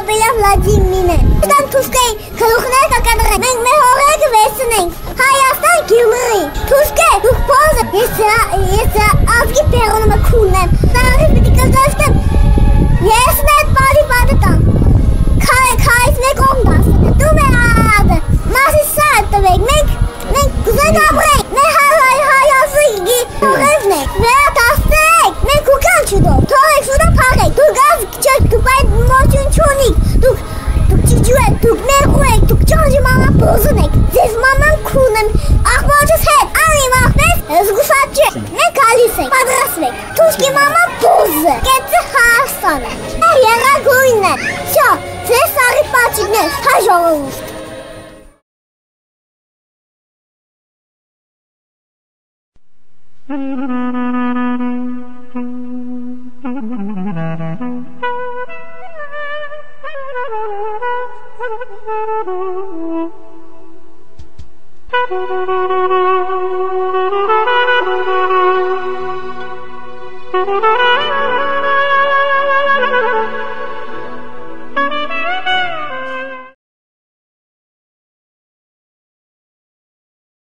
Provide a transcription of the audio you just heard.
ապելա Վլադիմիրն է։ Դան թուսկեի գլուխները կկադրեն։ Մենք մեր հողերը վերցնենք։ Հայաստան Գյումրի։ Թուսկե, դուք փոզը։ Ես ես ազգի պերոնը քունեմ։ Տարի պիտի կզաշտեմ։ Ես net բարի բարի տամ։ Քայ քայս մեկ օմբաս։ Դու մեր ադը։ Մասի սատ տվեք։ Մենք մենք գուզեն ապրենք։ Մեր հայ հայ հայազգի հողերն է։ Վերադասեք։ Մենք ուկան չդո։ Թողեք շուտը փախեք։ Դու գազ չեք դու բայ մոչուն չունիք։ Դուք դուք ճիջու եք, դուք մեր ու եք, դուք ճանջի մամա բոզն եք։ Ձեզ մաման քունեմ։ Աղբոջս հետ, անի մախնես, զգուսած չէ։ Մենք գալիս ենք, պատրաստվեք։ Թուշկի մամա բոզը։ Կեցը Հայաստանը։ Երագույնն է։ Շո, ձեզ սարի պաչիկներ, հայ ժողովուրդ։ Mm-hmm. Thank you.